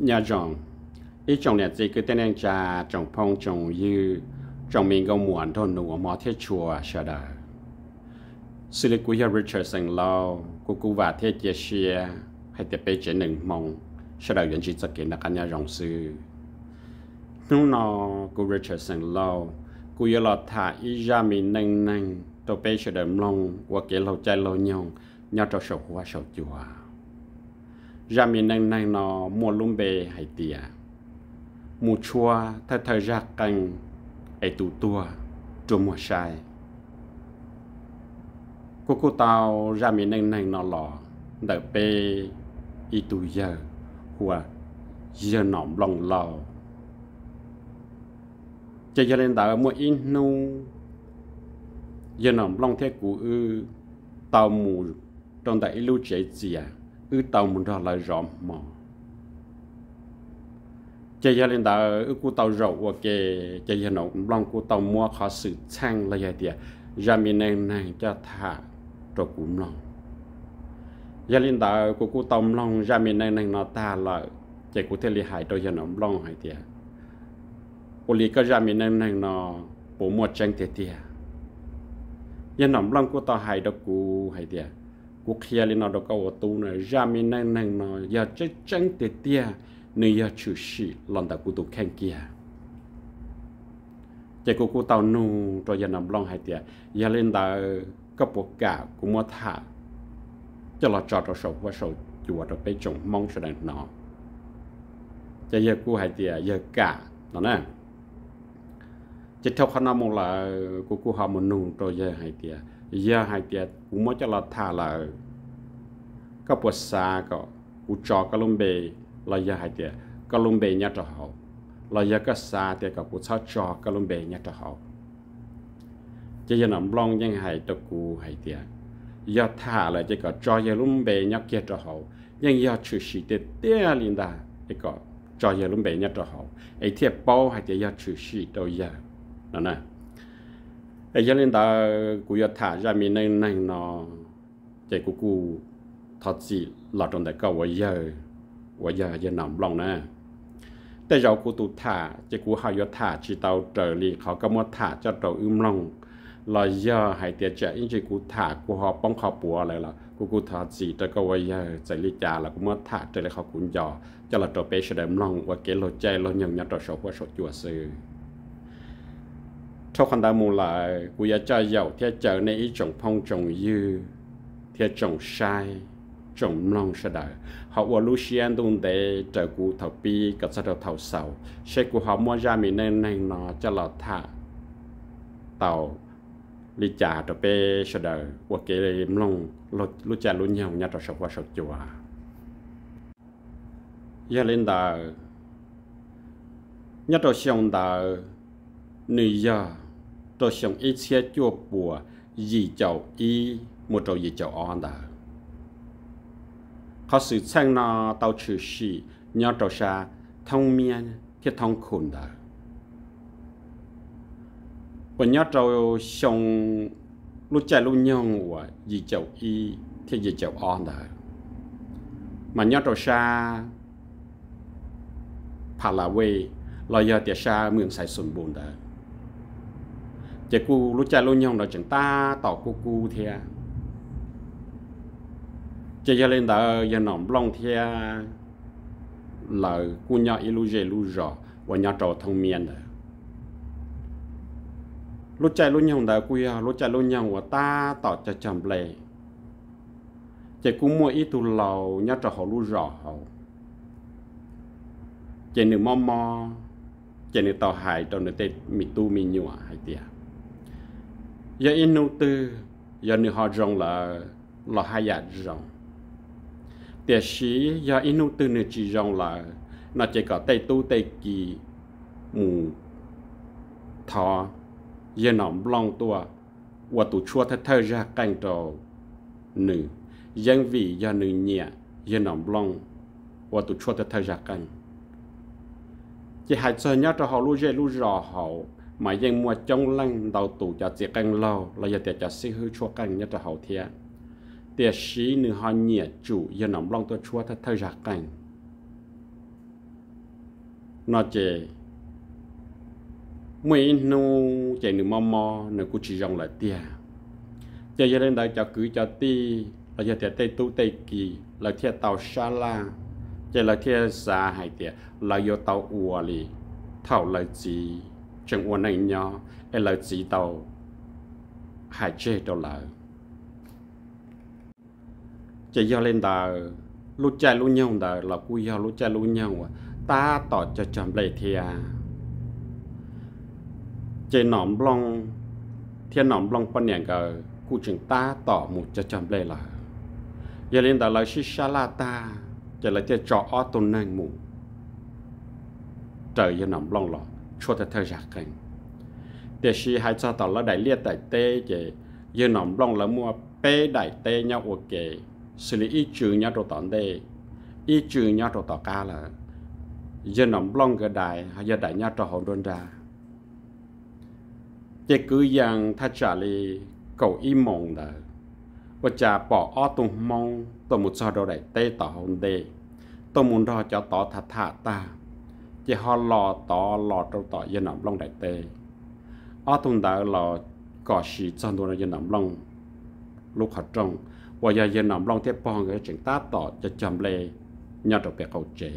nhà chồng, ít trồng này chỉ cứ tên anh cha trồng phong trồng như trồng mình có muộn thôi nụ mà thế chùa sợ đời. Sự lịch của Richardson lâu của cụ và Thế chia sẻ hay tiếp bế chế nâng mong sợ đời dẫn chỉ tất cả các nhà rồng sư. Nụ nó của Richardson lâu cụ yêu lọt thả ý ra mình nâng nâng tôi bế sợ đời mong và cái lâu chạy lâu nhau nhau cho sầu hoa sầu chùa ra mình nâng nâng nó mua lung bề hay tiệt mù chua thay thời ra cành ai tụ tua cho mùa sai cô cô tao ra mình nâng nâng nó lò đợi bê y tụ giờ hùa giờ nỏm lòng lò chơi cho nên đợi mua in nu giờ nỏm lòng thế cụ ư tao mù trong đại lưu chế gì à ư tàu mình ra lại rộm mò. Chạy ra lên đó ư cú tàu rậu và kề chạy ra nó lòng cú tàu mua khó sự chăng là vậy tiệt ra mình nên này cho thả cho cúm long, ra lên đó cú cú tàu long ra mình nên này nó ta là chạy cú thể li hại đôi cho nó lòng hay tiệt ô li có ra mình nên này nó bố mua tranh tiệt tiệt giờ nó lòng cú tàu hại đó cú hay tiệt cuộc kia lên nó đâu có ô tu này ra mình nên này nó giờ chắc chắn tiệt tiệt nên giờ chủ sĩ lần đầu cụ tụ khen kia. Chạy cụ cụ tàu nu rồi giờ nằm long hai tiệt giờ lên da có bộ cả cũng mua thả cho là trò trò sầu qua sầu, chùa rồi bê trồng mong sẽ đàn nó chạy giờ cụ hai tiệt giờ cả, đó nè. Chỉ theo khả năng một là cụ cụ họ một nu rồi giờ hai tiệt giờ hai tiệt cũng mới cho là thả là có bữa xa, có u cho cái lông bề là giờ hai tiệt có lông bề nhà cho họ là giờ có xa tiệt có cụ sao cho có lông bề nhà cho họ chỉ giờ nằm long ยัง hai tụ cụ hai tiệt giờ thả là chỉ có cho giờ lông bề nhà kia cho họ nhưng giờ chữ sĩ tiệt tiếc linh đà thì có cho giờ lông bề nhà cho họ ấy thiệt bao hai tiệt giờ chữ sĩ đâu giờ. Nè nè ấy giờ linh đà cụ giờ thả ra mình nên nên nó chỉ cụ cụ thật gì là trong đại câu giờ ว่าอย่าอย่าหนำลองนะแต่เรากูตูถ่าจะกูหายถ่าจีเตาเจอลีเขาก็มาถ่าจะเตาอึมลองลอยย่อหายเตียจะอินจีกูถ่ากูหอป้องเขาปัวอะไรล่ะกูกูถ่าจีแต่ก็ว่าย่าใจลิจาละกูมาถ่าจะเลยเขากุญยอจะละตัวเปเสดมลองว่าเกลใจเรายังยัดตัวชอบว่าชดจัวซื้อ cho con ta mù lại của gia cha giàu thế chờ nên ý trồng phong, trồng dư thế trồng sai, trồng long sẽ đợi họ ở anh đun để chờ cụ thầu pi cả sao đầu thầu sầu. Sẽ của họ mua ra mình nên nên nó cho lọt thả, tàu lý trả cho pe sẽ đợi của cái long lột lũ trả lũ nhau nhà trò sọc qua sọc chùa. Gia lên đời nhà trò xong đời nữ giờ cho xong ít xe chua bùa gì chậu y một trâu gì chậu on đờ có sự sang nó tàu trừ sĩ nhớ trò xa thông miên, thiết thông khôn đó và nhớ trò xong lúc chạy lúc nhông của gì chậu y thì gì chậu on đó mà nhớ trò xa phá là quê, lo giờ tiệt xa mượn sai xuân buồn đó chỉ cu lúc chạy lúc nhông đó chẳng ta tỏ cu cu theo chỉ cho lên đó giờ nằm long thia là cu nhỏ ilu dễ lu rõ và nhỏ trò thông miên đó. Lúc chạy lúc nhông đó cu ya lúc chạy lúc nhông của ta tỏ cho chậm lệ. Chỉ cu mua ít tu lầu, nhỏ trò họ lu rõ họ chỉ nửa mò mò, chỉ nửa tàu hải tàu nửa tết mì tu mì nhụa hay tiệt giờ in nô tư, giờ nữ họ rong là là hai dạng rong tiệt sĩ giờ in nô tư nữ chỉ rong là, nó chỉ có tây tu tây kỳ mù, thọ. Giờ nó long tua, và tụ chua thật thơ ra canh trò nữ. Dân vị, giờ nữ nhẹ, giờ nó long và tụ chua thật thơ ra canh chỉ hai giờ nhớ cho họ lưu dễ lưu rõ họ mà dân mua trong lăng đầu tủ cho chỉ canh lâu là giờ tiệt cho sĩ hư chua canh nhất là hậu thiệt tiệt sĩ nữ họ nhẹ chủ giờ nằm lòng tôi chua thật thời giặc cảnh. Nó chè mấy nu chè nửa mò mò nửa cũng chỉ dòng lại tiệt. chè giờ lên đây cho cứ cho ti là giờ tiệt tây tu tây kỳ là thiệt tàu sa la chè là thiệt xa hay tiệt là yo tàu ua li thảo là gì? Chẳng ua này nhỏ em lời chỉ tàu hải chê đâu là chỉ do lên đờ lúc chạy lúc nhau đờ là cú do lúc chạy lúc nhau ta tỏ cho chồng lệ thì à chỉ nóm long thiên nóm long bên nhàng gờ cú chừng ta tỏ một cho chồng lệ là giờ lên đờ là xí xa la ta chỉ là cái trò ở tôn năng mù trời giờ nóm long là cho ta thời gian cảnh để xí hai cho tỏ là đại liệt đại tế, giờ nóm long là mua bê đại tế nhau ok xử lý ít chữ nhau đồ tận đây ít chữ nhau đồ tỏ ca là giờ nằm long cái đại hay giờ đại nhau đồ hồn đơn ra. Chế cứ yang ta trả lời cầu im mong đó và trả bỏ ở tung mong tôi một sao đồ đại tế tỏ hồn đây tôi muốn đó cho tỏ thật thà ta chỉ họ lò tỏ lò trâu tỏ dân nằm long đại tê ở tuần đã lò, cỏ xì chân tuần dân nằm long lúc họ trông và giờ dân nằm long tiếp bong cái chuyện tá tỏ cho chậm lê nhà trâu bè cầu chế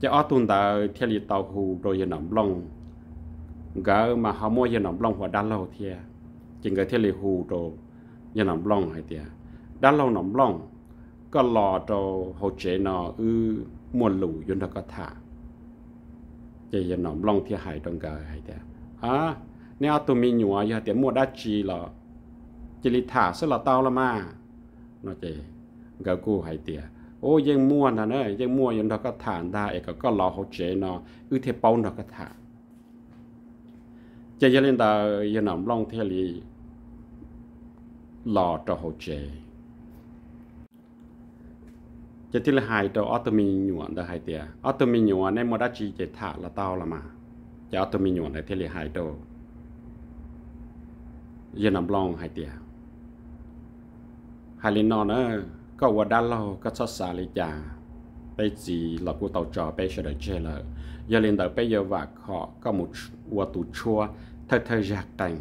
chỉ ở tuần đã thiết lý tàu hù rồi dân nằm long gỡ mà họ mua dân nằm long và đa lâu thia chỉ người thiết lý hù rồi dân nằm long hay thia đa lâu nằm long có lò trâu hậu chế nó ư mua lù yun đó có thả. Long thì hại trong cái hại thế. À nếu tụi mình nhua giờ thì mua đá chi là chỉ li thả là tao là mà nó chỉ gạo cũ hại thế ô, dân mua nè nó mua yun đó có thả có lo hỗ trợ nó. Ư thế bao nó có thả. Vậy long thì li lò cho hỗ trợ. จนออือมวลหลู่ยนทกถาจะเย็นหนำลองที่หายตรงกายให้เทียอ่ะเนี่ยเอาตัวมีหนัวอย่าเดี๋ยวมัวด้าจีหรอ chỉ li thả sẽ là tao là mà nó chỉ gạo cô hay tiệt ô dân mua nè nữa dân mua dân đó có thả ra ấy có có lò hỗ trợ nó ư thế bao nó có thả chỉ giờ lên đó dân nằm long thế li lò cho hỗ trợ chỉ thì là hai đầu auto mi nhuận đó hai tiệt auto mi nhuận này mua đã chỉ chỉ thả là tao là mà chỉ auto mi nhuận này thế là hai đầu dân nằm long hai tiệt ฮาลินอนเออก็ว่าด้านเราก็ชอบสาลิจาไปจีเรากูตาจอไปเฉลยเจเลยยาลินเดอไปเยาว่าขอก็มุดวัวตุชัวเธอเธออยากแต่ง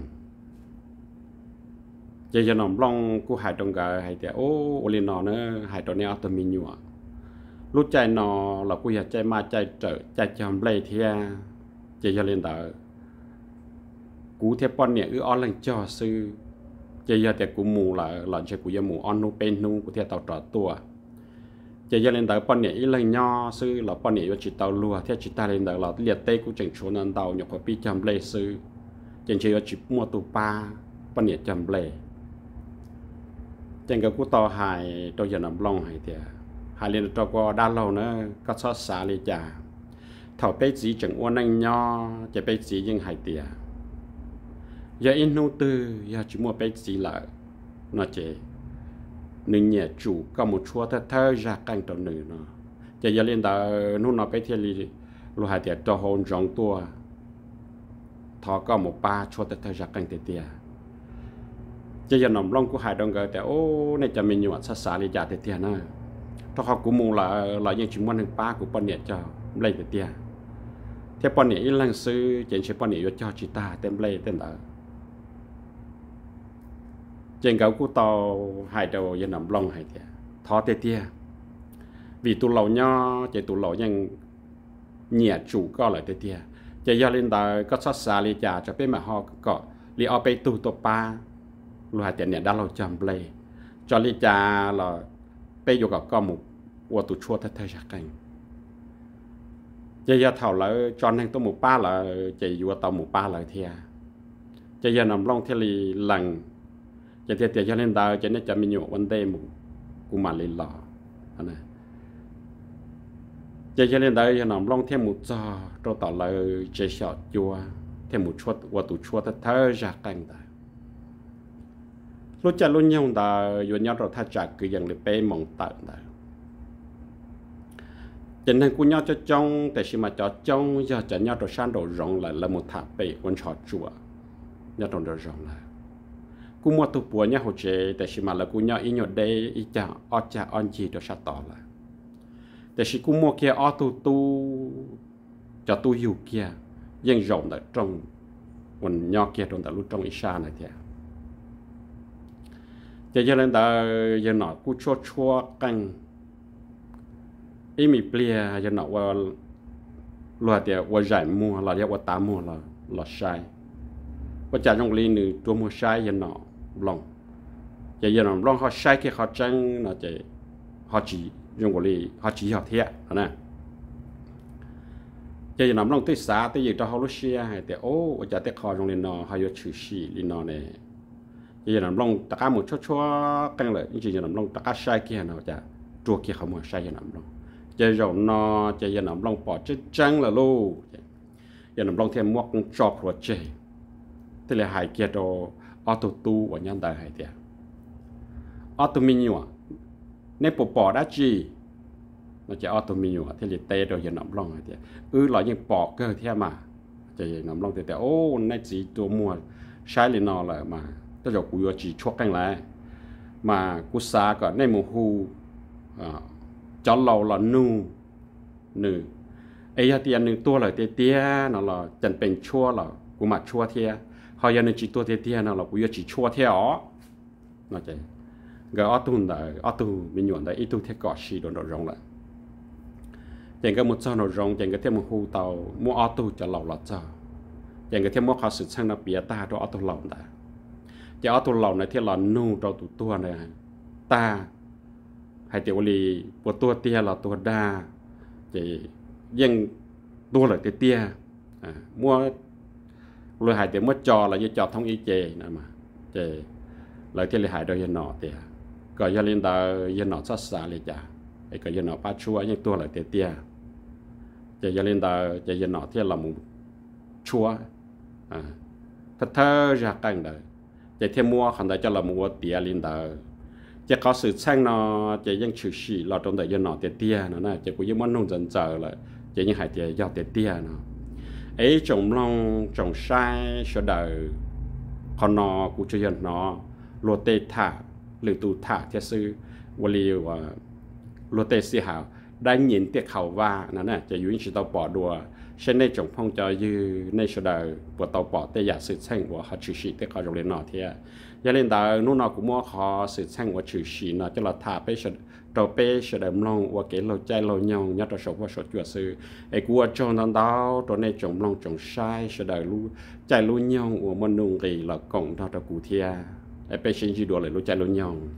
giờ giờ nòng lòng của hải đồng gà hải tiệt ô ô lên nọ nữa hải đồng này ở mình nhựa lúc chạy nọ là của hải chạy ma chạy trở chạy chậm lệ thì giờ giờ lên tờ cú thế bọn này ư on lên cho sư giờ giờ tiệt cú mù là là chơi cú giờ mù on nu bên nu cú thế tàu trọ tua giờ giờ lên tờ bọn này ý lên nho sư là bọn này chỉ tàu lùa thế chỉ ta lên tờ là liệt tay cú chỉnh trốn lên tàu nhọc có bị chậm lệ sư chẳng chơi chỉ mua tù pa bọn này chậm lệ chẳng cái cú to hài tôi giờ nằm long hay thì à. hài liền cho qua đa lâu nữa, có sót xả đi chả thảo bé chỉ chẳng uốn anh nho chỉ bé chỉ nhưng hài tiệt giờ in nô tư, giờ chỉ mua bé gì là nó chỉ nương nhà chủ, có một chúa thơ thơ ra canh tổ nữ nó giờ giờ lên đó nô nó bé thiên li lu hài tiệt cho hồn rong tua. Thọ có một ba chúa thơ thơ ra canh tiệt tiệt giờ giờ nằm long của hai đồng gờแต่โอ้ในจะมีหนวดสัสาลิจาเตียนะถ้าเขากูมูละละยังชิมวันหนึ่งป้ากูปนเนี่ยเจ้าเลยเตียเทียปนเนี่ยอีหลังซื้อเจนใช้ปนเนี่ยยศเจ้าจิตาเต็มเลยเต็มเออ trên gấu của tàu hai đầu dân nằm long hai tia thọ tê tia vì tụ lầu nho chạy tụ lầu nhân nhẹ chủ có lại tê tia chạy do lên đó có sát xa li trà cho bên mà họ có li ở bên tụ tổ pa loa tiền nhà đã lâu chậm lệ cho lý cha là bây giờ có một ô tô chua thay thay sạc cảnh giờ giờ thảo là cho nên tôi một ba là chỉ vừa tàu một ba là thia giờ giờ nằm long thì lì lần giờ thì thì cho nên đào cho nên cho mình nhổ vấn đề một cũng mà lì lò này giờ cho nên đào cho nằm long thêm một giờ rồi tàu là chỉ sợ chua. Thêm một chút ô tô chua thay thay sạc cảnh ta lúc cha lúc nhau ta yuan nhau rồi tha trả cứ dạng lệ bê mong tận ta chân thành của nhau cho trong ta sao mà cho trong giờ cho nhau rồi san đồ rộng lại là một thả bê quân trò chùa. Nhau trong đồ rộng lại cú mua tu bùa nhau hồ ta tại sao mà là cú nhau ý nhau đây ý cha o cha on gì đồ sát tỏ lại Ta sao cú mua kia o tu tu, cho tu hiểu kia dân rộng ở trong quần nhau kia trong tại lúc trong ý xa này kia. จะจะเล่นตาจะหนอกูชัวชัวกันอีมีเปลี่ยจะหนอว่าลัวเดียวว่าใหญ่มัวเราเรียกว่าตามัวเราเราใช้ว่าจากตรงนี้หนึ่งตัวมัวใช้จะหนอลองจะจะหนอลองเขาใช้แค่เขาจังนาะจะเขาจีตรงนี้เขาจีเขาเทียนะจะจะนำลงที่สาที่อยู่ที่เขาลุเชียให้แต่โอ้ว่าจะแต่คอตรงนี้นอเขาอยู่ชื่อชีลีนอเนี่ย giờ nằm long tất cả một chút chút căn lợi chỉ giờ nằm long tất cả sai kia nào chả chua kia không muốn sai giờ nằm long giờ rồi nó giờ giờ nằm long bỏ chết trắng là lô giờ nằm long thêm một con chọc rồi chơi thế là hai kia đồ auto tu và nhân đại hai tiền auto menu à nên bỏ bỏ đã chi nó chỉ auto menu à thế là tê đồ giờ nằm long hai tiền ư là những bỏ cơ thế mà giờ nằm long thì tiệt, ô nay chỉ tua mua sai lên nó lại mà tức là cú chỉ chua cái này mà cú xa cả nên mù hù cho lâu là nu nữ ấy là tiền nữ tua là tiền tia nó là chân bên chua là cú mặt chua thia họ giờ nên chỉ tua tiền tia nó là cú chỉ chua ó nó chạy cái ở tuần đó ở tu mình nhận được ít tu thế cọ xì đồ đồ rong lại chẳng cái một sao nó rong chẳng cái thêm một hù tàu mua ở tu cho lâu là cho chẳng cái thêm một khó sự sang nó bịa ta đó ở tu lâu đấy chỉ ở tu này thì là nu đầu tu tua này ta hay tiểu lì của tua tia là tua đa chỉ dân tua là cái tia mua lời hại thì mua trò là như trò thông y chè nè mà chè lời cái lời hại đâu dân nọ thì có gia liên ta dân nọ sát xa liền chả cái có dân nọ ba chua tua là cái tia chè gia liên ta chè dân nọ thì là một chua à thật ra cành đời chỉ thêm mua khẩn đại cho là mua tia linh đạo chỉ có sự sang nó chỉ những chữ sĩ là trong đại yên nó tiền tia nó nè chỉ có những món nông dân chờ là chỉ những hải tiền giao tiền tia nó ấy trồng long trồng sai cho đời còn nó cũng chưa hiện nó lột tê thả หรือตูถาเทซื้อวลีว่าโรเตสิหาวได้ยินเตียเขาว่านั่นน่ะจะยุ่งชิตาปอดัว เช่นในจงพงจะยืในชดาปวดตาปอแต่อยากสืบเช่งว่าเขาชื่อชีแต่เขาโรงเรียนนอเทียยาเล่นดานู่นนอกูมัวขอสืบเช่งว่าชื่อชีนะจะเราถาไปชดเราไปชดามลองว่าเกเราใจเรายองยัดเราชกว่าชดจัวซื้อไอ้กูว่าจงนั้นดาวตัวในจงลองจงใช้ชดารู้ใจรู้ยองว่ามันนุ่งกีเรากงเท่าตะกูเทีย ai pe xin chỉ đùa lại lối chạy lối nhong